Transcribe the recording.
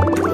Música